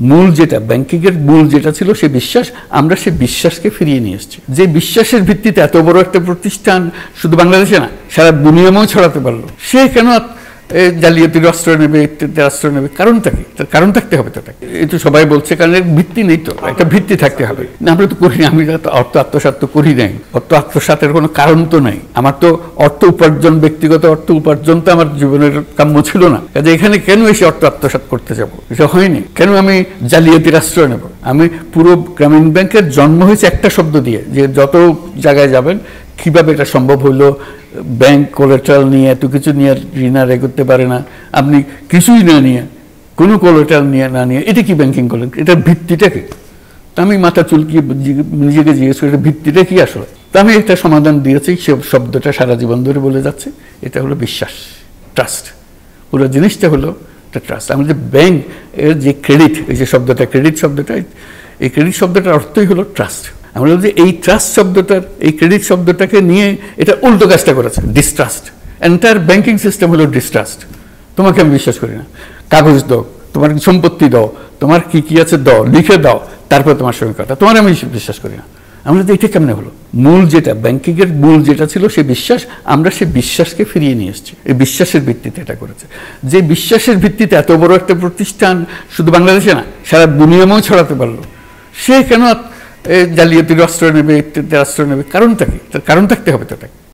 মূল যেটা, ব্যাংকিংয়ের মূল যেটা ছিল সে বিশ্বাস, আমরা সে বিশ্বাসকে ফিরিয়ে নিয়ে এসেছি। যে বিশ্বাসের ভিত্তিতে এত বড় একটা প্রতিষ্ঠান শুধু বাংলাদেশে না, সারা দুনিয়ামেও ছড়াতে পারল। সে কেন জালিয়াতির অস্ত্র নেবে, ইত্যাদি অস্ত্র নেবে, কারণটা কি? তার কারণ থাকতে হবে তো এই তো সবাই বলছে, কারণ ভিত্তি নেই তো, একটা ভিত্তি থাকতে হবে। না, আমরা তো করি আমি অর্থ আত্মসাৎ তো করি নাই। অর্থ আত্মসাতের কোনো কারণ তো নাই। আমার তো অর্থ উপার্জন, ব্যক্তিগত অর্থ উপার্জন তো আমার জীবনের কাম্য ছিল না। কাজে এখানে কেন এসে অর্থ আত্মসাৎ করতে যাব? এটা হয়নি। কেন আমি জালিয়াতির আশ্রয় নেব? আমি পুরো গ্রামীণ ব্যাংকের জন্ম হয়েছে একটা শব্দ দিয়ে, যে যত জায়গায় যাবেন কীভাবে এটা সম্ভব হলো ব্যাংক কোলেট্রাল নিয়ে এত কিছু নিয়ে ঋণ এ করতে পারে না। আপনি কিছুই না নিয়ে, কোনো কোলেটাল নিয়ে না নিয়ে, এটা কি ব্যাংকিং করলেন এটার ভিত্তিটা কি? আমি মাথা চুলকিয়ে নিজেকে জিজ্ঞেস করি ভিত্তিটা কি আসলে? তা আমি একটা সমাধান দিয়েছি, সে শব্দটা সারা জীবন ধরে বলে যাচ্ছে, এটা হলো বিশ্বাস ট্রাস্ট পুরো জিনিসটা হলো একটা ট্রাস্ট আমাদের ব্যাংক এর যে ক্রেডিট এই যে শব্দটা ক্রেডিট শব্দটা, এই ক্রেডিট শব্দটার অর্থই হলো ট্রাস্ট আমরা বলছি এই ট্রাস্ট শব্দটার, এই ক্রেডিট শব্দটাকে নিয়ে এটা উল্টো কাজটা করেছে ডিস্ট্রাস্ট এন্টায়ার ব্যাংকিং সিস্টেম হলো ডিস্ট্রাস্ট তোমাকে আমি বিশ্বাস করি না। কাগজ দাও, তোমার সম্পত্তি দাও, তোমার কি কি আছে দাও, লিখে দাও, তারপর তোমার সঙ্গে কথা। তোমার আমি বিশ্বাস করি না। আমরা তো এটা কেমনে হলো? মূল যেটা ব্যাংকিং এর মূল যেটা ছিল সে বিশ্বাস, আমরা সে বিশ্বাসকে ফিরিয়ে নিয়ে এসেছি। এই বিশ্বাসের ভিত্তিতে এটা করেছে। যে বিশ্বাসের ভিত্তিতে এত বড় একটা প্রতিষ্ঠান শুধু বাংলাদেশে না, সারা দুনিয়ামেও ছড়াতে পারল। সে কেন জালিয়াতির অস্ত্র নেবে অস্ত্র নেবে। কারণটা কি? তার কারণ থাকতে হবে তো